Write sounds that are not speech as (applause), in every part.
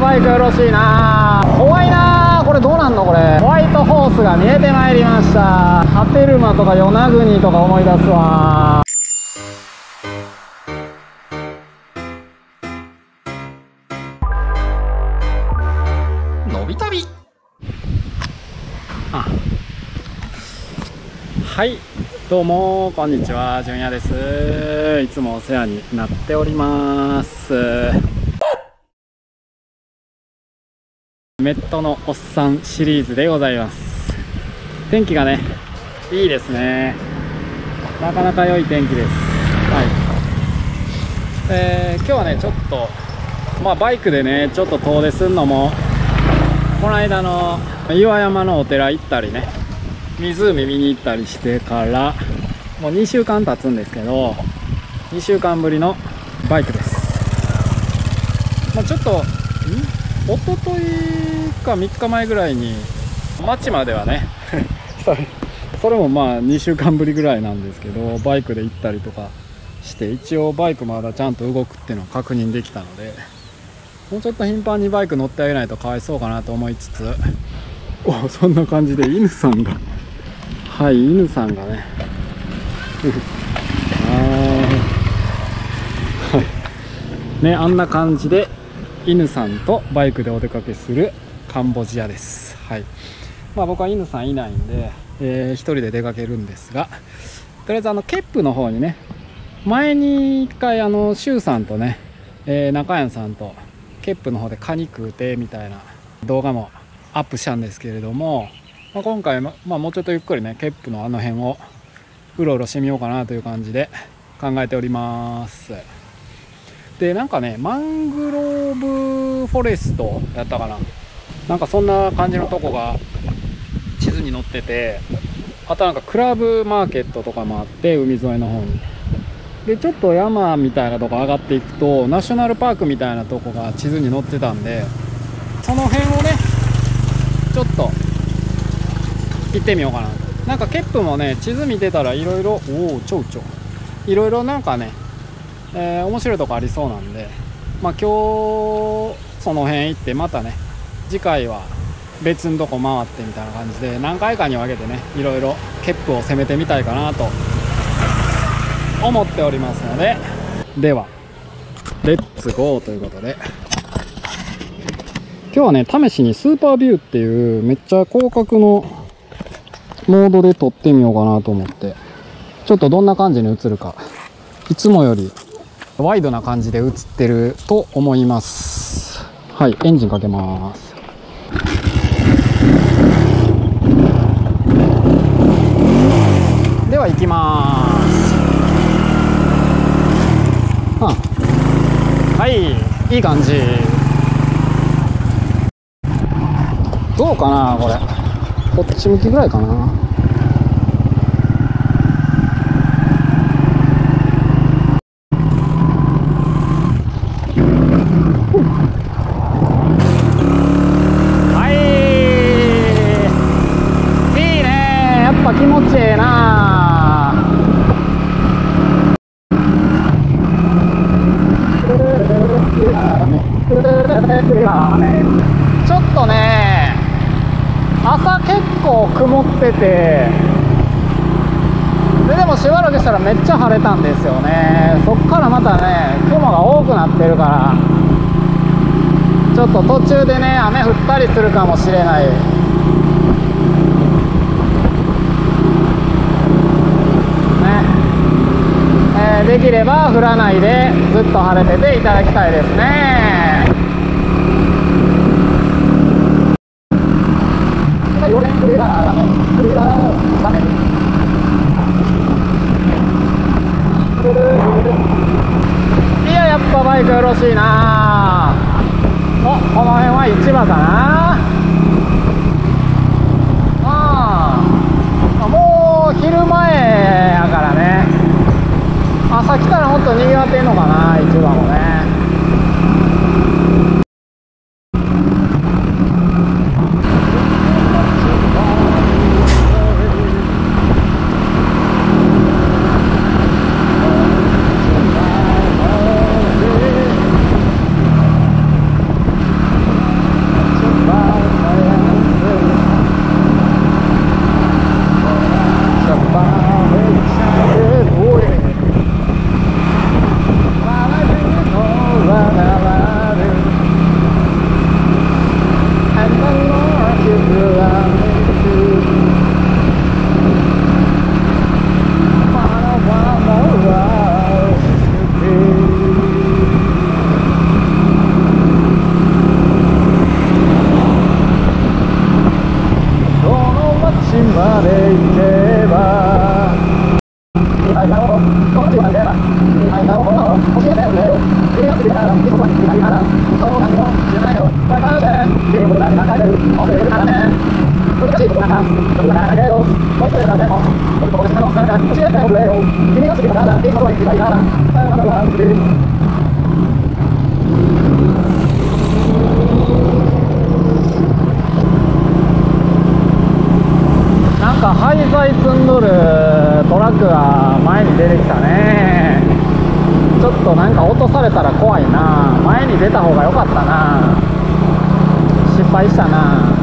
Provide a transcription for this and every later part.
ぱバイクよろしいな。怖いな。これどうなんのこれ。ホワイトホースが見えてまいりました。波照間とか与那国とか思い出すわ。のびたび。あ。はい。どうもこんにちは。純也です。いつもお世話になっておりますメットのおっさんシリーズでございます。天気がねいいですね。なかなか良い天気です。はい。えー、今日はねちょっとまあバイクでねちょっと遠出するのもこの間の岩山のお寺行ったりね湖見に行ったりしてからもう2週間経つんですけど2週間ぶりのバイクです、まあ、ちょっと一昨日か3日前ぐらいに町まではね (laughs) それもまあ2週間ぶりぐらいなんですけどバイクで行ったりとかして一応バイクまだちゃんと動くっていうのを確認できたのでもうちょっと頻繁にバイク乗ってあげないとかわいそうかなと思いつつおそんな感じで犬さんがはい犬さんがね。(laughs) はい。ねあんな感じで犬さんとバイクでお出かけするカンボジアです。はい。まあ僕は犬さんいないんで、えー、一人で出かけるんですがとりあえずあのケップの方にね前に一回あのシュウさんとね、えー、中谷さんとケップの方でカニ食うてみたいな動画もアップしたんですけれども、まあ、今回、まあ、もうちょっとゆっくりねケップのあの辺をうろうろしてみようかなという感じで考えております。でなんかねマングローブフォレストやったかな。なんかそんな感じのとこが地図に載っててあとなんかクラブマーケットとかもあって海沿いの方に。でちょっと山みたいなとこ上がっていくとナショナルパークみたいなとこが地図に載ってたんでその辺をねちょっと行ってみようかな。なんかケップもね地図見てたらいろいろおおちょうちょいろいろなんかね、えー、面白いとこありそうなんでまあ今日その辺行ってまたね次回は別のとこ回ってみたいな感じで何回かに分けてねいろいろケップを攻めてみたいかなと思っておりますのでではレッツゴーということで今日はね試しにスーパービューっていうめっちゃ広角のモードで撮ってみようかなと思ってちょっとどんな感じに映るかいつもよりワイドな感じで映ってると思います。はいエンジンかけます。では行きます。はい。いい感じ。どうかなこれ。こっち向きぐらいかなはいいいねやっぱ気持ちええなちょっとね朝結構曇っててででもしばらくしたらめっちゃ晴れたんですよね。そっからまたね雲が多くなってるからちょっと途中でね雨降ったりするかもしれない。ね。えーできれば降らないでずっと晴れてていただきたいですねいややっぱバイクよろしいなおこの辺は市場かなああもう昼前やからね朝来たらもっと賑わってんのかな市場もねなんか廃材積んどるトラックが前に出てきたね。ちょっとなんか落とされたら怖いな。前に出た方が良かったな。白闪ส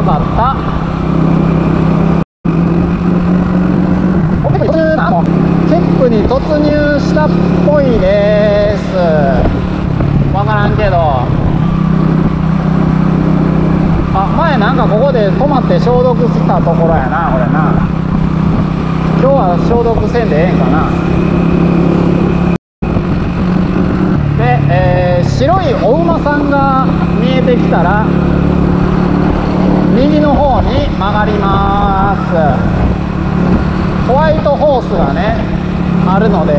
怖かった。チェックに突入したっぽいです。わからんけど。あ前なんかここで止まって消毒したところやなこれな。今日は消毒せんでええんかな。で、えー白いお馬さんが見えてきたら右の方に曲がります。ホワイトホースがねあるので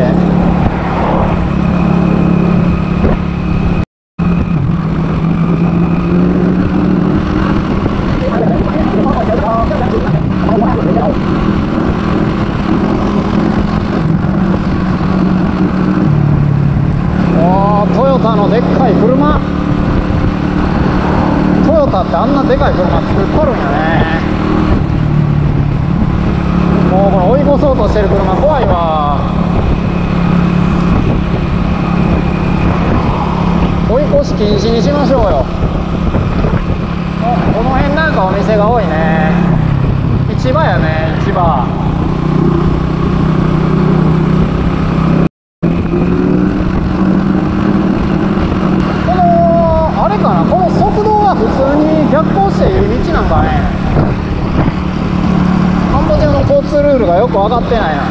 おートヨタのでっかい車トヨタってあんなでかい車作っとるんやねもうこれ追い越そうとしてる車怖いわ追い越押し禁止にしましょうよあこの辺なんかお店が多いね市場やね市場このあれかなこの側道は普通に逆行している道なんかねカンボジアの交通ルールがよく分かってないな。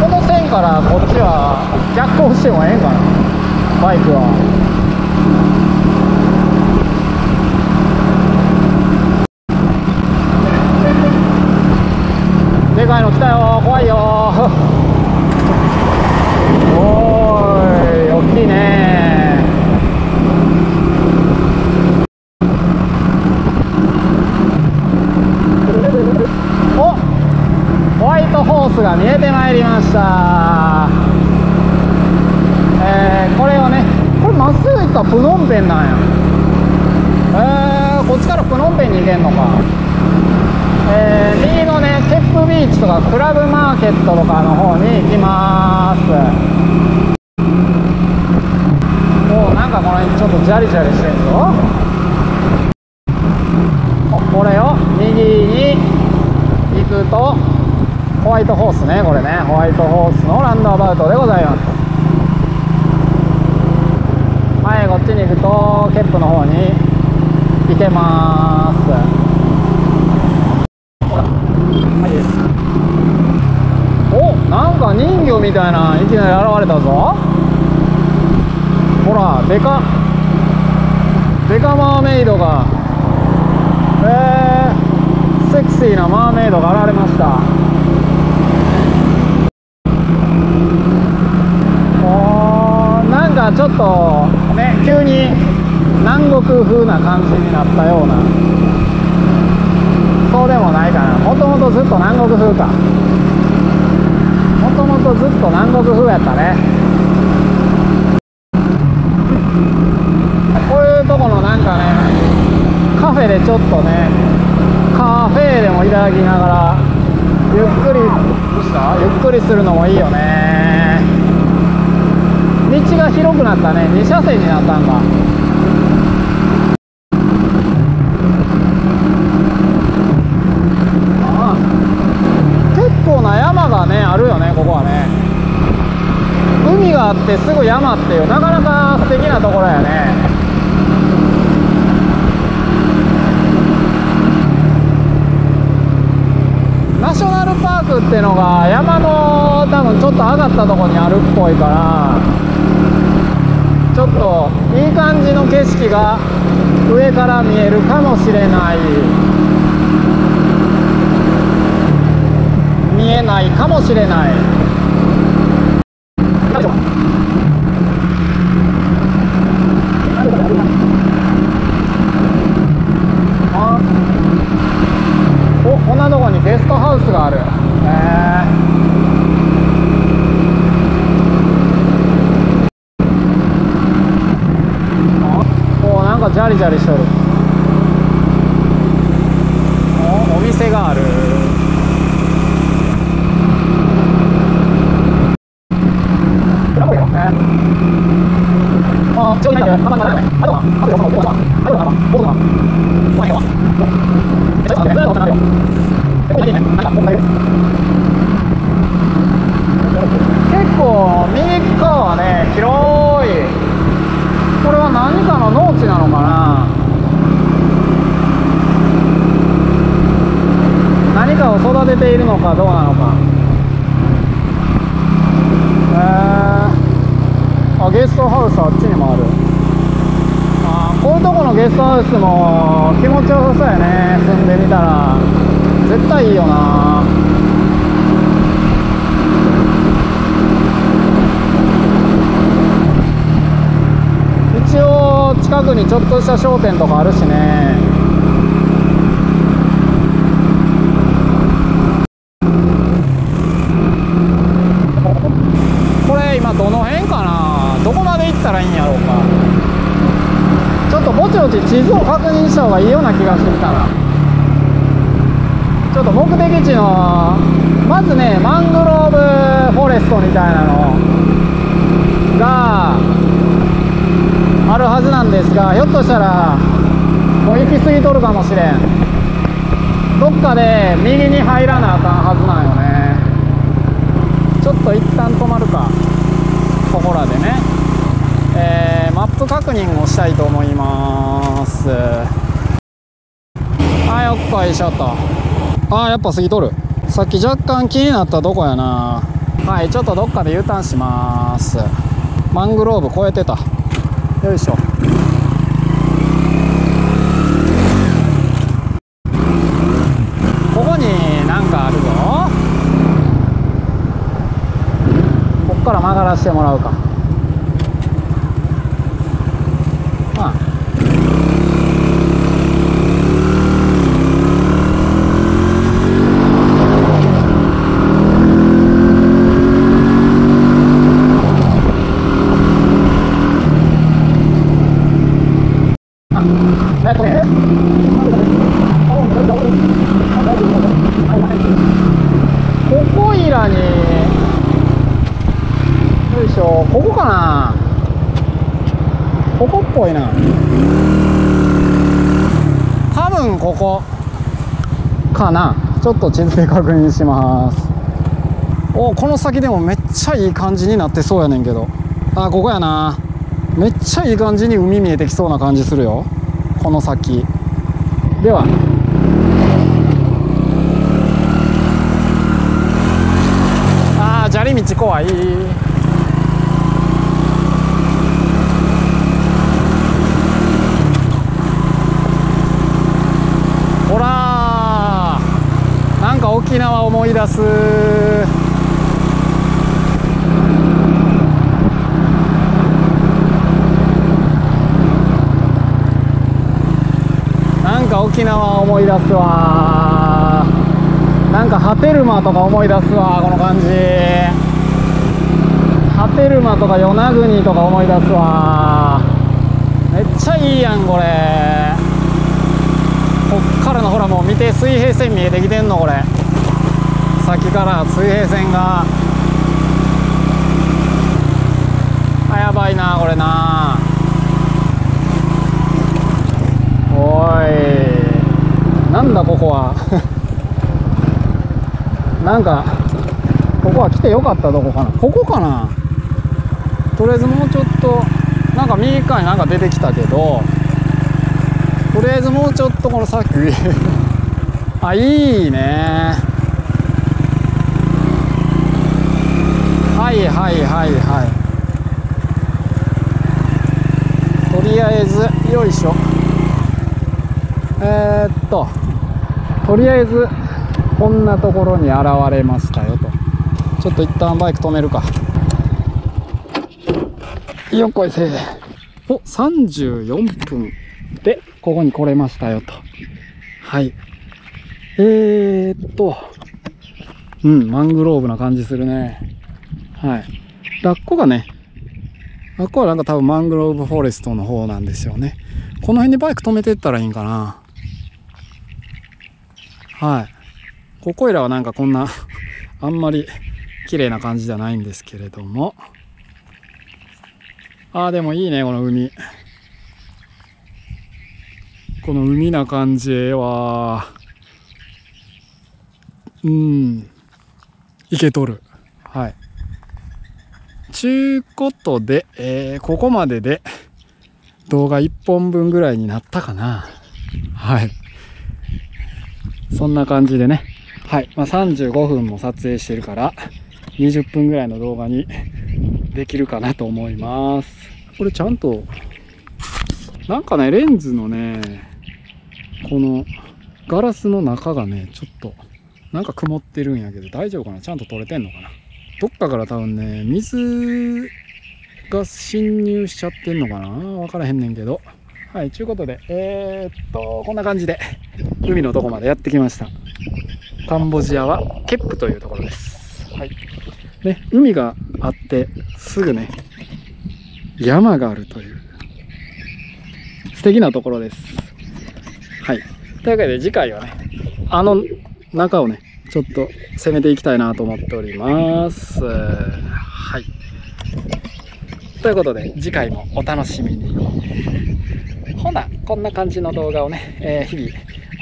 この線からこっちは逆行してもええんかな。バイクは。でかいの来たよ。怖いよおーい大きいねおホワイトホースが見えてまいりました。えー、これをねこれまっすぐ行ったらプノンペンなんや。えー、こっちからプノンペンに行けんのか。えー、右のねケップビーチとかクラブマーケットとかの方に行きます。おなんかこの辺ちょっとジャリジャリしてんぞ。これを右に行くとホワイトホースねこれね。ホワイトホースのランドアバウトでございます。はいこっちに行くとケップの方に行けます。はいですおなんか人魚みたいないきなり現れたぞ。ほらデカデカマーメイドが。えー、セクシーなマーメイドが現れましたおーなんかちょとね急に南国風な感じになったような。そうでもないかな。もともとずっと南国風か。もともとずっと南国風やったね。こういうとこのなんかねカフェでちょっとねカフェでもいただきながらゆっくりゆっくりするのもいいよね。道が広くなったね。2車線になったんかああ。結構な山がねあるよねここはね。海があってすぐ山っていうなかなか素敵なところやね。ナショナルパークってのが山の多分ちょっと上がったところにあるっぽいから。ちょっといい感じの景色が上から見えるかもしれない。見えないかもしれないあおこんなとこにゲストハウスがあるへえおなんかジャリジャリしとるおお店があるあ、ちょいないで、まだまだない。あとは、あとは、あとは、あとは、僕は、お前は。ちょっと待って、ちょっと待って。え、これいいね。なんか、こんなに。結構、右側はね、広い。これは何かの農地なのかな何かを育てているのかどうなのか。へーあゲストハウスあっちにもあるあこういうとこのゲストハウスも気持ちよさそうやね。住んでみたら。絶対いいよな。一応近くにちょっとした商店とかあるしねこれ今どの辺かなどこまで行ったらいいんやろうかちょっとぼちぼち地図を確認した方がいいような気がしてきたな。ちょっと目的地のまずねマングローブフォレストみたいなのがあるはずなんですがひょっとしたらもう行き過ぎとるかもしれん。どっかで右に入らなあかんはずなんよね。ちょっと一旦止まるか。ここらでね、ップ確認をしたいと思います。はいよっこいしょとああやっぱ過ぎとる。さっき若干気になったとこやな。はいちょっとどっかで U ターンします。マングローブ越えてた。よいしょ。ここになんかあるぞ。こっから曲がらせてもらうかまあえこれここいらによいしょここかなここっぽいな多分ここかな。ちょっと地図で確認します。おこの先でもめっちゃいい感じになってそうやねんけど。あここやな。めっちゃいい感じに海見えてきそうな感じするよ。この先。では。あー砂利道怖いほらーなんか沖縄思い出す。なんか沖縄思い出すわ。なんか波照間とか思い出すわこの感じ。波照間とか与那国とか思い出すわ。めっちゃいいやんこれ。こっからのほらもう見て水平線見えてきてんのこれ。先から水平線が。あやばいなこれな。おい。なんだここは。(laughs) なんかここは来てよかったとこかな。ここかな。とりあえずもうちょっとなんか右側になんか出てきたけどとりあえずもうちょっとこの先 (laughs) あいいね。はいはいはいはい。とりあえずよいしょ。えー、っととりあえずこんなところに現れましたよと。ちょっと一旦バイク止めるか。よっこいせい。お34分でここに来れましたよと。はい。えー、っと。うんマングローブな感じするね。はいラッコがねあっこはなんか多分マングローブフォレストの方なんですよねこの辺にバイク止めてったらいいんかなはい。ここいらはなんかこんなあんまり綺麗な感じじゃないんですけれども。ああ、でもいいね、この海。この海な感じええわ。うん。いけとる。ちゅうことで、えーここまでで動画1本分ぐらいになったかな。はい。そんな感じでね。はい。まあ、35分も撮影してるから、20分ぐらいの動画にできるかなと思います。これちゃんと、なんかね、レンズのね、このガラスの中がね、ちょっと、なんか曇ってるんやけど、大丈夫かな？ちゃんと撮れてんのかな？どっかから多分ね、水が侵入しちゃってんのかな？わからへんねんけど。はい、ちゅうことで、えー、っと、こんな感じで、海のとこまでやってきました。カンボジアはケップというところです。はい。ね、海があって、すぐね、山があるという、素敵なところです。はい。というわけで次回はね、あの中をね、ちょっと攻めていきたいなと思っております。はい。ということで次回もお楽しみにほなこんな感じの動画をね、えー、日々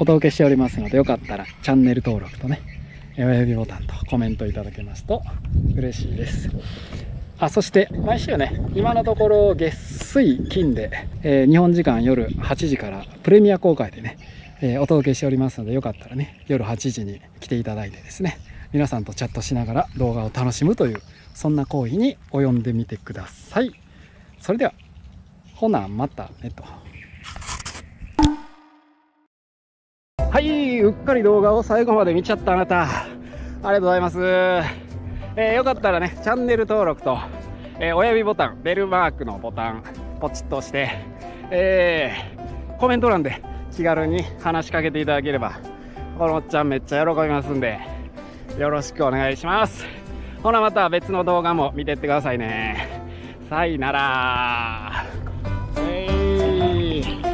お届けしておりますのでよかったらチャンネル登録とね親指ボタンとコメントいただけますと嬉しいですあそして毎週ね今のところ月水金で、えー、日本時間夜8時からプレミア公開でね、えー、お届けしておりますのでよかったらね夜8時に来ていただいてですね皆さんとチャットしながら動画を楽しむというそんな行為に及んでみてください。それではほなまたねと。はいうっかり動画を最後まで見ちゃったあなた。ありがとうございます。えー、よかったらねチャンネル登録と、えー、親指ボタンベルマークのボタンポチッと押して、えー、コメント欄で気軽に話しかけていただければ、このおっちゃんめっちゃ喜びますんで、よろしくお願いします。ほなまた別の動画も見てってくださいね。さいなら。えー